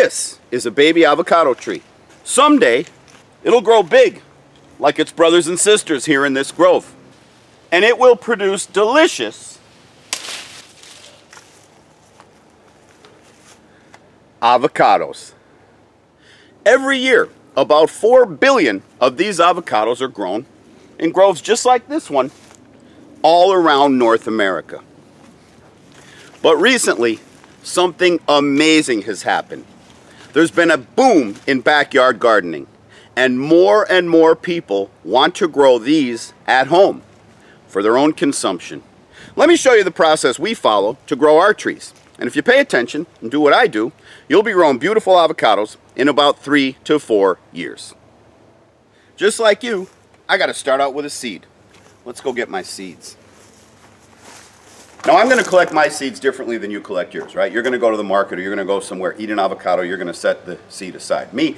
This is a baby avocado tree. Someday, it'll grow big, like its brothers and sisters here in this grove. And it will produce delicious avocados. Every year, about 4 billion of these avocados are grown in groves just like this one all around North America. But recently, something amazing has happened. There's been a boom in backyard gardening, and more and more people want to grow these at home for their own consumption. Let me show you the process we follow to grow our trees. And if you pay attention and do what I do, you'll be growing beautiful avocados in about three to four years. Just like you, I got to start out with a seed. Let's go get my seeds. Now I'm going to collect my seeds differently than you collect yours, right? You're going to go to the market or you're going to go somewhere, eat an avocado, you're going to set the seed aside. Me,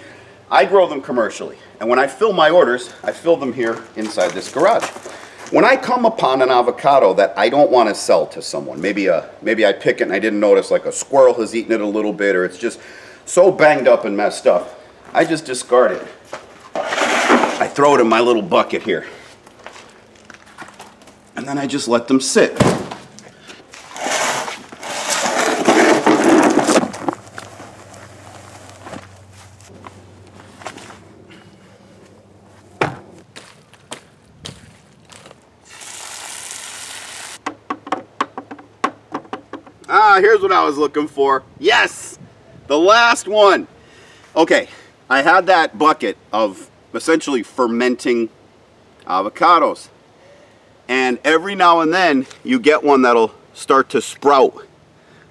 I grow them commercially. And when I fill my orders, I fill them here inside this garage. When I come upon an avocado that I don't want to sell to someone, maybe a maybe I pick it and I didn't notice like a squirrel has eaten it a little bit or it's just so banged up and messed up, I just discard it. I throw it in my little bucket here. And then I just let them sit. Ah, here's what I was looking for. Yes, the last one. Okay, I had that bucket of essentially fermenting avocados. And every now and then you get one that'll start to sprout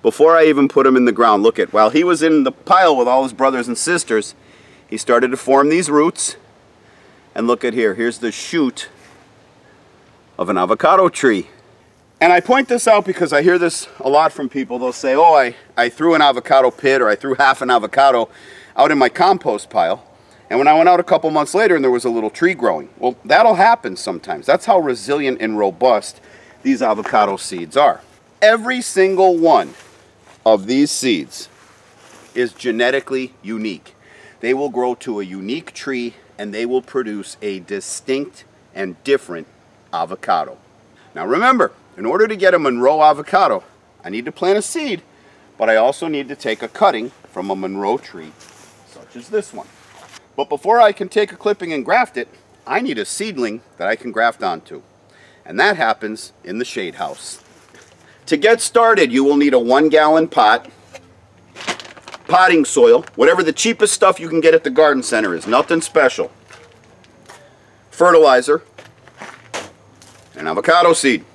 before I even put him in the ground. Look at, while he was in the pile with all his brothers and sisters, he started to form these roots. And look at here, here's the shoot of an avocado tree. And I point this out because I hear this a lot from people. They'll say, oh, I, I threw an avocado pit or I threw half an avocado out in my compost pile. And when I went out a couple months later and there was a little tree growing. Well, that'll happen sometimes. That's how resilient and robust these avocado seeds are. Every single one of these seeds is genetically unique. They will grow to a unique tree and they will produce a distinct and different avocado. Now remember, in order to get a Monroe avocado, I need to plant a seed, but I also need to take a cutting from a Monroe tree, such as this one. But before I can take a clipping and graft it, I need a seedling that I can graft onto. And that happens in the shade house. To get started, you will need a one gallon pot, potting soil, whatever the cheapest stuff you can get at the garden center is, nothing special. Fertilizer, and avocado seed.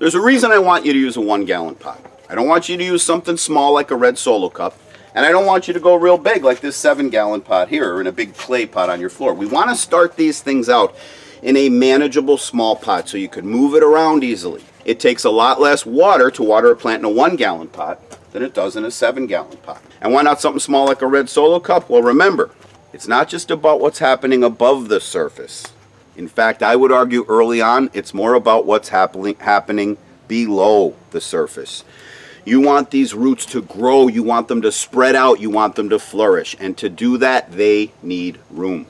There's a reason I want you to use a one gallon pot. I don't want you to use something small like a red solo cup. And I don't want you to go real big like this seven gallon pot here or in a big clay pot on your floor. We want to start these things out in a manageable small pot so you can move it around easily. It takes a lot less water to water a plant in a one gallon pot than it does in a seven gallon pot. And why not something small like a red solo cup? Well remember, it's not just about what's happening above the surface. In fact, I would argue early on, it's more about what's happening, happening below the surface. You want these roots to grow, you want them to spread out, you want them to flourish. And to do that, they need room.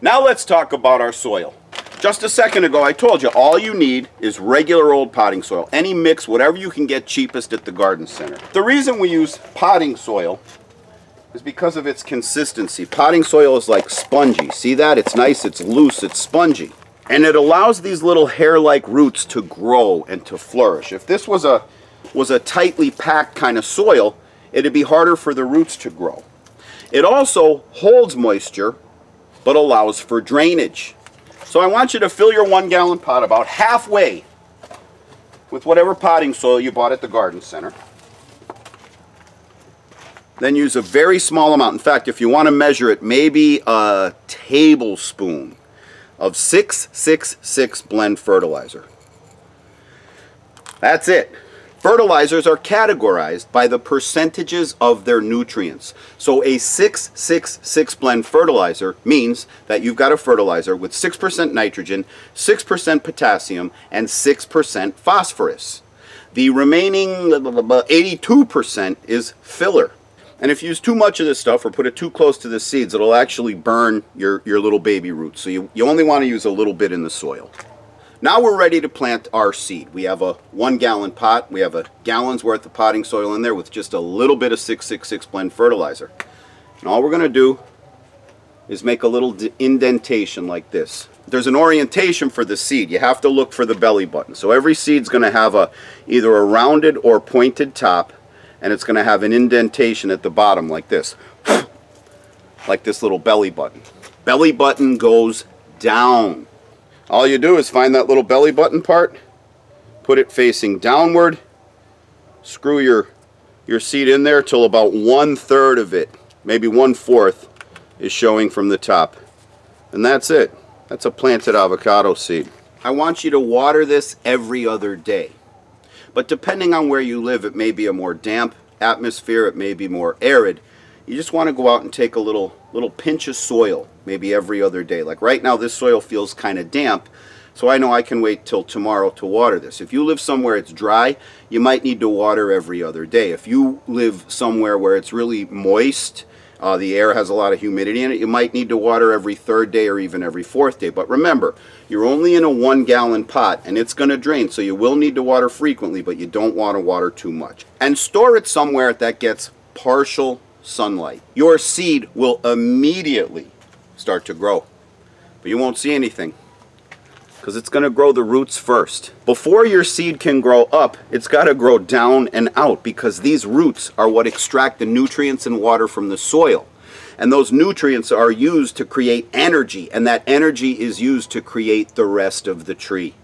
Now let's talk about our soil. Just a second ago, I told you all you need is regular old potting soil. Any mix, whatever you can get cheapest at the garden center. The reason we use potting soil is because of its consistency. Potting soil is like spongy. See that? It's nice, it's loose, it's spongy. And it allows these little hair-like roots to grow and to flourish. If this was a, was a tightly packed kind of soil, it'd be harder for the roots to grow. It also holds moisture, but allows for drainage. So I want you to fill your one gallon pot about halfway with whatever potting soil you bought at the garden center. Then use a very small amount. In fact, if you want to measure it, maybe a tablespoon of 666 blend fertilizer. That's it. Fertilizers are categorized by the percentages of their nutrients. So a 666 blend fertilizer means that you've got a fertilizer with 6% nitrogen, 6% potassium, and 6% phosphorus. The remaining 82% is filler. And if you use too much of this stuff or put it too close to the seeds, it'll actually burn your, your little baby roots. So you, you only want to use a little bit in the soil. Now we're ready to plant our seed. We have a one gallon pot. We have a gallon's worth of potting soil in there with just a little bit of 666 blend fertilizer. And all we're going to do is make a little indentation like this. There's an orientation for the seed. You have to look for the belly button. So every seed's going to have a either a rounded or pointed top and it's going to have an indentation at the bottom like this. Like this little belly button. Belly button goes down. All you do is find that little belly button part put it facing downward screw your your seat in there till about one third of it maybe one fourth is showing from the top. And that's it. That's a planted avocado seed. I want you to water this every other day but depending on where you live, it may be a more damp atmosphere, it may be more arid. You just want to go out and take a little little pinch of soil, maybe every other day. Like right now, this soil feels kind of damp, so I know I can wait till tomorrow to water this. If you live somewhere it's dry, you might need to water every other day. If you live somewhere where it's really moist, uh, the air has a lot of humidity in it. You might need to water every third day or even every fourth day. But remember, you're only in a one gallon pot and it's going to drain. So you will need to water frequently, but you don't want to water too much. And store it somewhere that gets partial sunlight. Your seed will immediately start to grow. But you won't see anything because it's going to grow the roots first. Before your seed can grow up, it's got to grow down and out because these roots are what extract the nutrients and water from the soil. And those nutrients are used to create energy, and that energy is used to create the rest of the tree.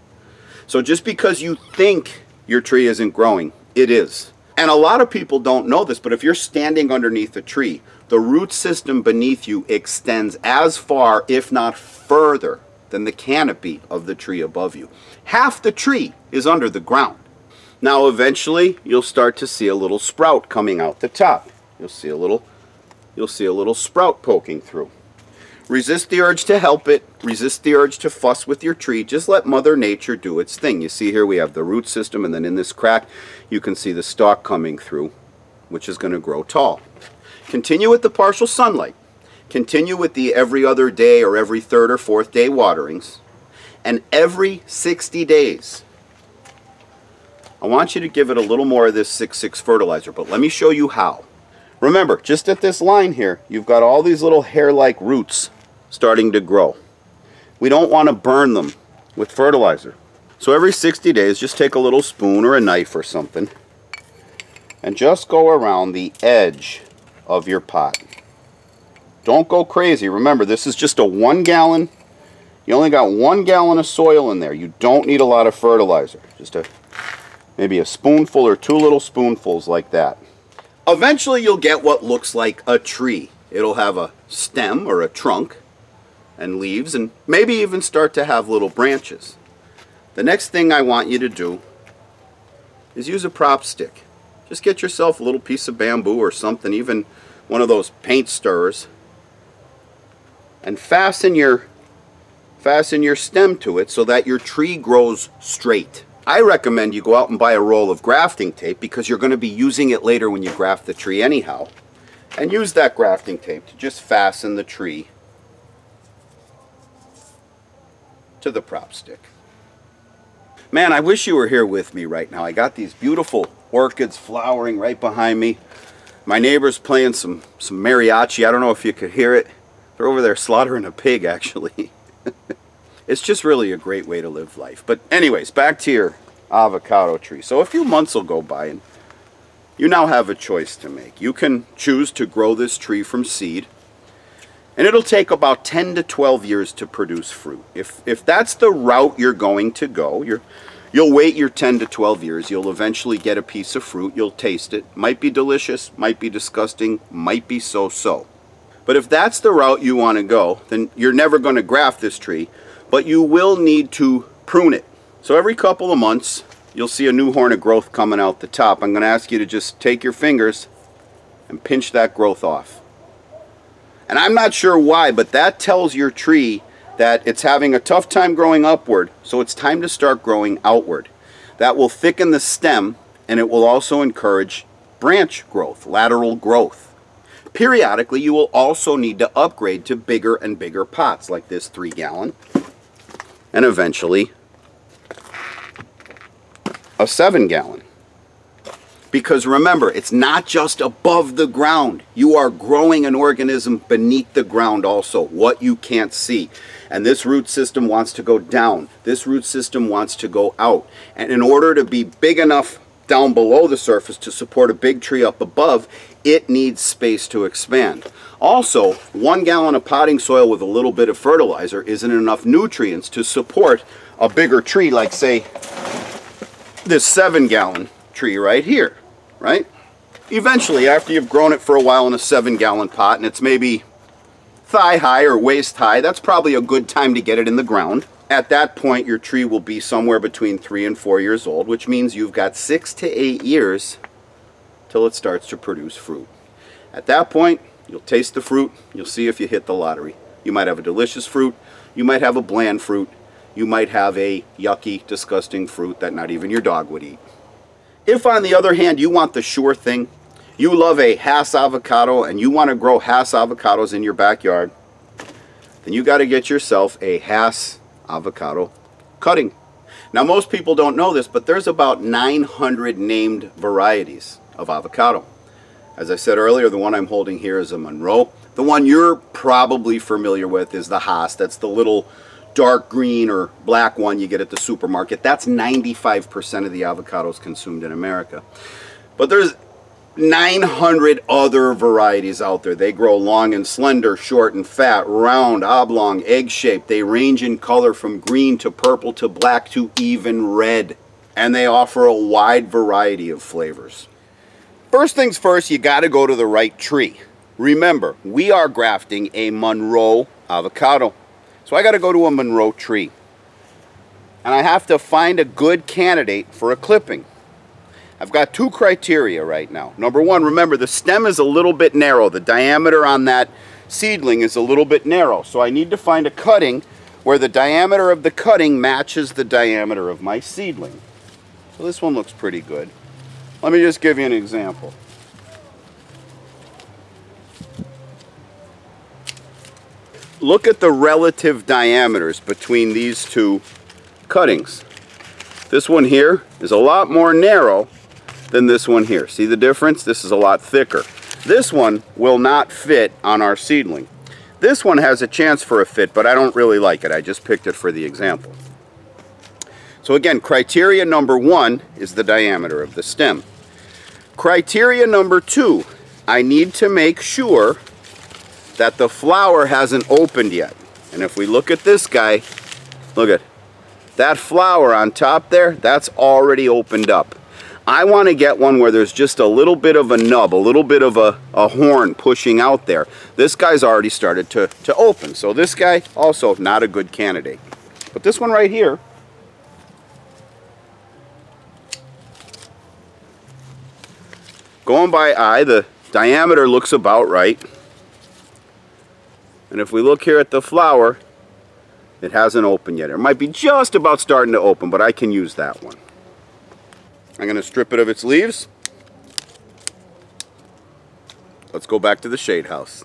So just because you think your tree isn't growing, it is. And a lot of people don't know this, but if you're standing underneath a tree, the root system beneath you extends as far, if not further, than the canopy of the tree above you. Half the tree is under the ground. Now eventually you'll start to see a little sprout coming out the top. You'll see a little you'll see a little sprout poking through. Resist the urge to help it. Resist the urge to fuss with your tree. Just let Mother Nature do its thing. You see here we have the root system and then in this crack you can see the stalk coming through which is going to grow tall. Continue with the partial sunlight. Continue with the every other day or every third or fourth day waterings. And every 60 days, I want you to give it a little more of this 6-6 fertilizer, but let me show you how. Remember, just at this line here, you've got all these little hair-like roots starting to grow. We don't want to burn them with fertilizer. So every 60 days, just take a little spoon or a knife or something and just go around the edge of your pot. Don't go crazy. Remember, this is just a one gallon. You only got one gallon of soil in there. You don't need a lot of fertilizer. Just a maybe a spoonful or two little spoonfuls like that. Eventually you'll get what looks like a tree. It'll have a stem or a trunk and leaves and maybe even start to have little branches. The next thing I want you to do is use a prop stick. Just get yourself a little piece of bamboo or something, even one of those paint stirrers and fasten your fasten your stem to it so that your tree grows straight. I recommend you go out and buy a roll of grafting tape because you're going to be using it later when you graft the tree anyhow. And use that grafting tape to just fasten the tree to the prop stick. Man, I wish you were here with me right now. I got these beautiful orchids flowering right behind me. My neighbor's playing some, some mariachi. I don't know if you could hear it. They're over there slaughtering a pig, actually. it's just really a great way to live life. But anyways, back to your avocado tree. So a few months will go by and you now have a choice to make. You can choose to grow this tree from seed and it'll take about 10 to 12 years to produce fruit. If, if that's the route you're going to go, you're, you'll wait your 10 to 12 years. You'll eventually get a piece of fruit. You'll taste it. Might be delicious, might be disgusting, might be so-so. But if that's the route you want to go, then you're never going to graft this tree, but you will need to prune it. So every couple of months, you'll see a new horn of growth coming out the top. I'm going to ask you to just take your fingers and pinch that growth off. And I'm not sure why, but that tells your tree that it's having a tough time growing upward, so it's time to start growing outward. That will thicken the stem, and it will also encourage branch growth, lateral growth. Periodically, you will also need to upgrade to bigger and bigger pots like this three gallon and eventually a seven gallon. Because remember, it's not just above the ground. You are growing an organism beneath the ground also, what you can't see. And this root system wants to go down. This root system wants to go out. And in order to be big enough down below the surface to support a big tree up above, it needs space to expand. Also, one gallon of potting soil with a little bit of fertilizer isn't enough nutrients to support a bigger tree like say this seven gallon tree right here, right? Eventually, after you've grown it for a while in a seven gallon pot and it's maybe thigh high or waist high, that's probably a good time to get it in the ground. At that point, your tree will be somewhere between three and four years old, which means you've got six to eight years it starts to produce fruit. At that point, you'll taste the fruit, you'll see if you hit the lottery. You might have a delicious fruit, you might have a bland fruit, you might have a yucky, disgusting fruit that not even your dog would eat. If on the other hand you want the sure thing, you love a Hass avocado and you want to grow Hass avocados in your backyard, then you got to get yourself a Hass avocado cutting. Now most people don't know this, but there's about 900 named varieties of avocado. As I said earlier, the one I'm holding here is a Monroe. The one you're probably familiar with is the Hass. That's the little dark green or black one you get at the supermarket. That's 95% of the avocados consumed in America. But there's 900 other varieties out there. They grow long and slender, short and fat, round, oblong, egg-shaped. They range in color from green to purple to black to even red. And they offer a wide variety of flavors. First things first, you got to go to the right tree. Remember, we are grafting a Monroe avocado. So I got to go to a Monroe tree. And I have to find a good candidate for a clipping. I've got two criteria right now. Number one, remember the stem is a little bit narrow. The diameter on that seedling is a little bit narrow. So I need to find a cutting where the diameter of the cutting matches the diameter of my seedling. So this one looks pretty good. Let me just give you an example. Look at the relative diameters between these two cuttings. This one here is a lot more narrow than this one here. See the difference? This is a lot thicker. This one will not fit on our seedling. This one has a chance for a fit, but I don't really like it. I just picked it for the example. So again, criteria number one is the diameter of the stem. Criteria number two, I need to make sure that the flower hasn't opened yet. And if we look at this guy, look at that flower on top there, that's already opened up. I want to get one where there's just a little bit of a nub, a little bit of a, a horn pushing out there. This guy's already started to, to open. So this guy, also not a good candidate. But this one right here, going by eye, the diameter looks about right. And if we look here at the flower, it hasn't opened yet. It might be just about starting to open, but I can use that one. I'm going to strip it of its leaves. Let's go back to the shade house.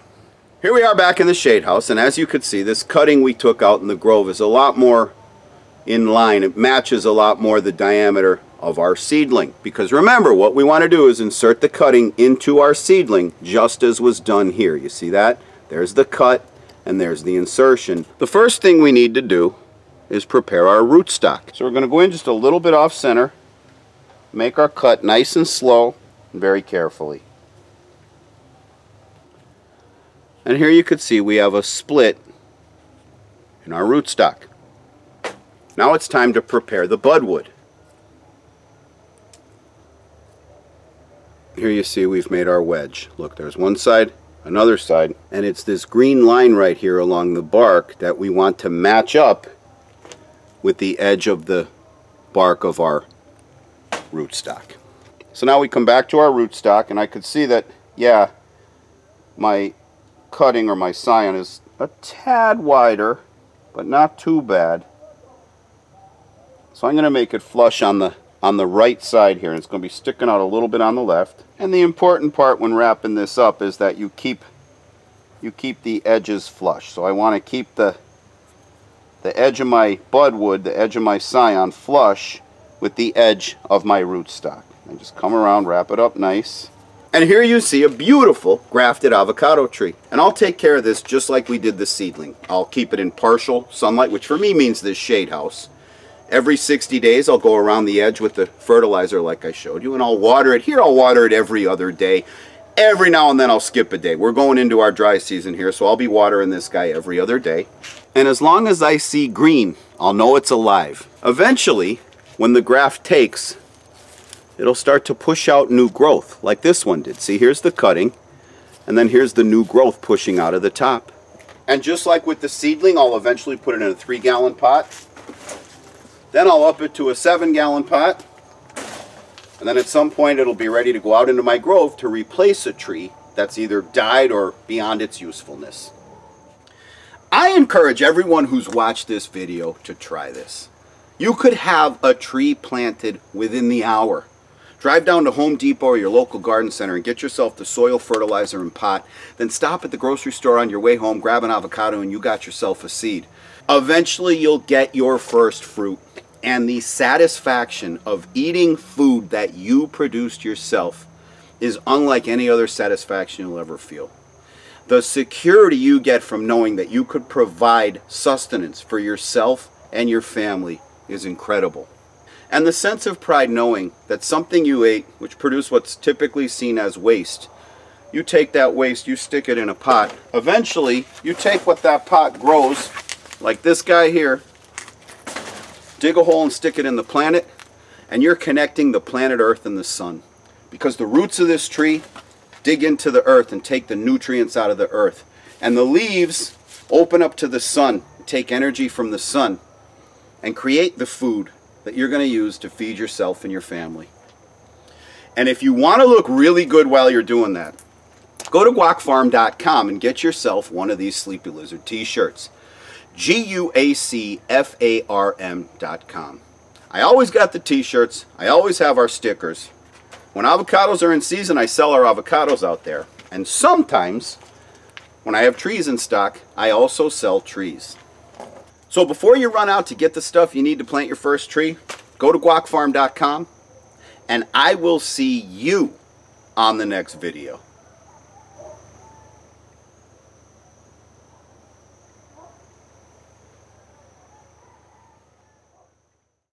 Here we are back in the shade house, and as you could see, this cutting we took out in the grove is a lot more in line. It matches a lot more the diameter of our seedling. Because remember, what we want to do is insert the cutting into our seedling just as was done here. You see that? There's the cut, and there's the insertion. The first thing we need to do is prepare our rootstock. So we're going to go in just a little bit off center make our cut nice and slow and very carefully. And here you could see we have a split in our rootstock. Now it's time to prepare the budwood. Here you see we've made our wedge. Look, there's one side, another side, and it's this green line right here along the bark that we want to match up with the edge of the bark of our rootstock. So now we come back to our rootstock and I could see that, yeah, my cutting or my scion is a tad wider, but not too bad. So I'm going to make it flush on the on the right side here. And it's going to be sticking out a little bit on the left. And the important part when wrapping this up is that you keep you keep the edges flush. So I want to keep the the edge of my budwood, the edge of my scion flush with the edge of my rootstock. And just come around, wrap it up nice. And here you see a beautiful grafted avocado tree. And I'll take care of this just like we did the seedling. I'll keep it in partial sunlight, which for me means this shade house. Every 60 days I'll go around the edge with the fertilizer like I showed you and I'll water it. Here I'll water it every other day. Every now and then I'll skip a day. We're going into our dry season here so I'll be watering this guy every other day. And as long as I see green, I'll know it's alive. Eventually, when the graft takes, it'll start to push out new growth like this one did. See, here's the cutting and then here's the new growth pushing out of the top. And just like with the seedling, I'll eventually put it in a three gallon pot then I'll up it to a seven gallon pot. And then at some point it'll be ready to go out into my grove to replace a tree that's either died or beyond its usefulness. I encourage everyone who's watched this video to try this. You could have a tree planted within the hour. Drive down to Home Depot or your local garden center and get yourself the soil fertilizer and pot. Then stop at the grocery store on your way home, grab an avocado, and you got yourself a seed. Eventually, you'll get your first fruit. And the satisfaction of eating food that you produced yourself is unlike any other satisfaction you'll ever feel. The security you get from knowing that you could provide sustenance for yourself and your family is incredible. And the sense of pride knowing that something you ate, which produced what's typically seen as waste, you take that waste, you stick it in a pot. Eventually, you take what that pot grows, like this guy here, dig a hole and stick it in the planet, and you're connecting the planet Earth and the sun. Because the roots of this tree dig into the earth and take the nutrients out of the earth. And the leaves open up to the sun, take energy from the sun, and create the food that you're going to use to feed yourself and your family. And if you want to look really good while you're doing that, go to guacfarm.com and get yourself one of these Sleepy Lizard t-shirts. G-U-A-C-F-A-R-M dot com. I always got the t-shirts. I always have our stickers. When avocados are in season, I sell our avocados out there. And sometimes, when I have trees in stock, I also sell trees. So before you run out to get the stuff you need to plant your first tree, go to guacfarm.com and I will see you on the next video.